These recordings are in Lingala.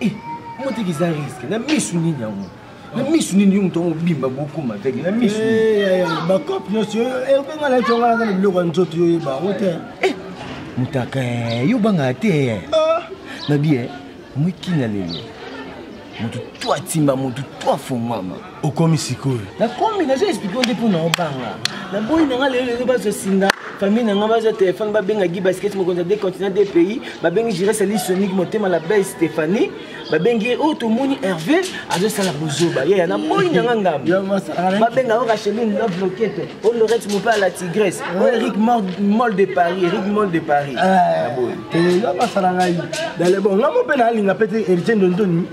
Eh, omotiki eza riske na misu nini yango na misu nini yo moto yango obimba bokoma aveugle na misu eh, bacope nyonso obenga na tonga naza na biloko ya nzoto yo oyeba yango te eh, motaka eh, yo obangaka te ah. nabi e moiki na lelo moto to atimba moto to afongwama okomi sikoyo nakomi nazo explike nde mpo naobanga naboyi na ngai lelo lelo bazosinga famille na ngai bazwa telefone babenga gi basket mokonzi ya de continent de pays babengi giresa lisonique motema la belle stéphanie babengi ye oyo oh, tomoni herve azosala bozoba yeya na boyi na ngai ngambo babenga o racheline love loketo o oh, lorette mope ya la tigresse o oh, eric mol de paris eric mol de paris eh, eh, yo basala ngai dale bon ngai mo mpe naalinga mpe te héritier ndondoni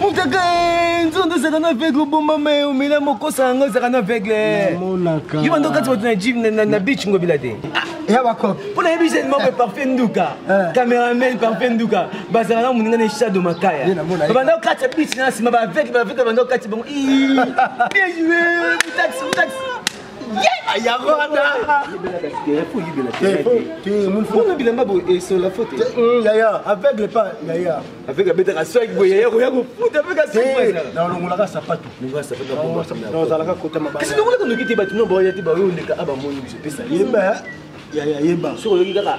mutaka nzondo ezaka na aveugle obomama ye omela mokosa yango ezaka na aveugle yo bando kati bato na jim na beach ngobila te ah, ya bakop mpo nayebi jeune moko eh. parfait nduka eh. cameraman parfait nduka bazala na moninga na eshado makaya babanda okati ya beach na nsima baaveugle baaveugle babanda okati bango bien joué taxi taxi yango wana mpona bilamba boye esola fote yaya aveugle pas yaya aveugle abetaka swag boye yaya koya kofuta mpe kasi nalongolaka sapato nazalaka kotamakasi nongolaka noki te bato no baoya te baoyo ondeka abamoni biso pesa yeba yaya yeba soki oyoki kaka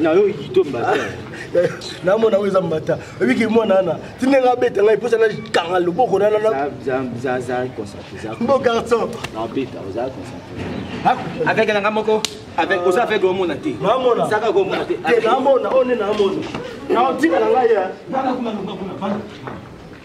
nayoki to mbata namona oyo eza mbata oyebiki mwana wana ti ndenge abeta ngai mposa nakanga loboko nananabo garçon avec nanga moko avec oza avec omona te namona oyo nde namona naotika na ngai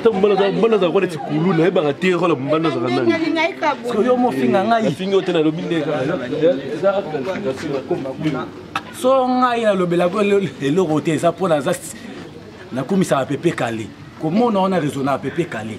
ntango mbala azalaka mbala azalaka neti kulu nayebaka te rola mbanda azalaka nani yo mofinga ngai afingi yo te nalobi nde so ngai nalobelako eloko te eza mpo naza nakumisaka pepe kale komona wana raisonna pepe kale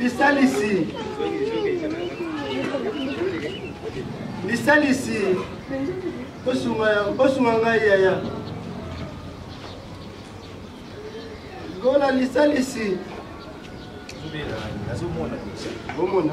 lisalisi lisalisi osunga ngai yaya lola lisalisi omona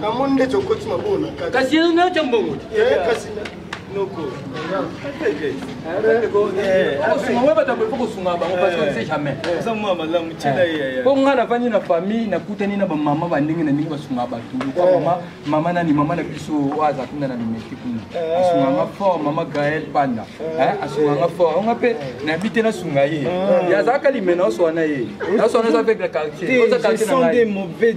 namoni ndeti okoti maboko na kati kasi natia mbongo eh, kasi noko po nga navandi na famille nakutani na bamama bandenge na ndenge basunga bato lokwa eh. mama mama nani mama na biso oyo aza kuna na mimeti kuna eh. asunganga fort mama gael panda eh. Eh, asunganga fort yango mpe nayebi te nasunga ye yazalaka limena oswana ye naswana eza avec le quartier oza quartier na ngai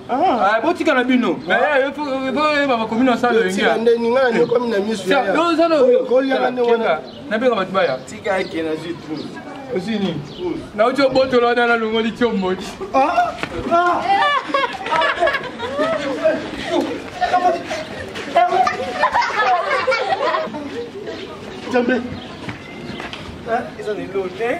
Ah. Ah, botika na bino oyeba bakomi na sala olingiyanabeka bato baya osini nauti obotola wana nalongoli tiomboki ah, jambe eza na elo te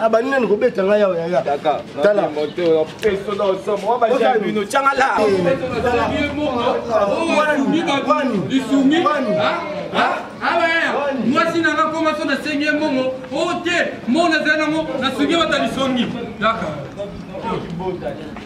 abandi nani kobeta ngai awa yaya tala mwasi nanga koma so nasengi ye mbongo o oh, te mbongo nazali nango nasungi bata lisongi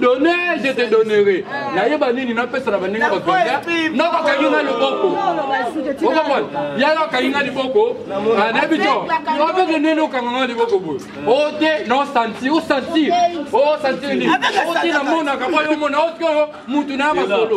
donne je te donnerai nayeba nini napesa na bandenge bakoya nabakangi nga liboko okomona yaya akangi nga liboko nayebi to aveke ndeni okanga nga liboko boye o te na osanti osanti osanti nini ote namonaka oyo omona oyo mutu na ya masolo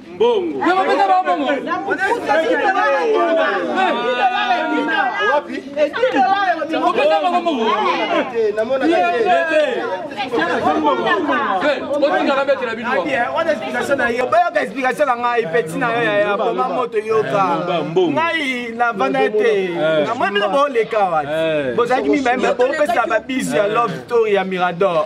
mbongo nakopesa bango mbongo kopesa bango mbongo otikala betela binoboyoka explication na ngai peti na yo yaya boma moto yoka ngai navanda te namoi bino booleka wana bozalaki mibale bopesa babizi ya love story ya mirador